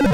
you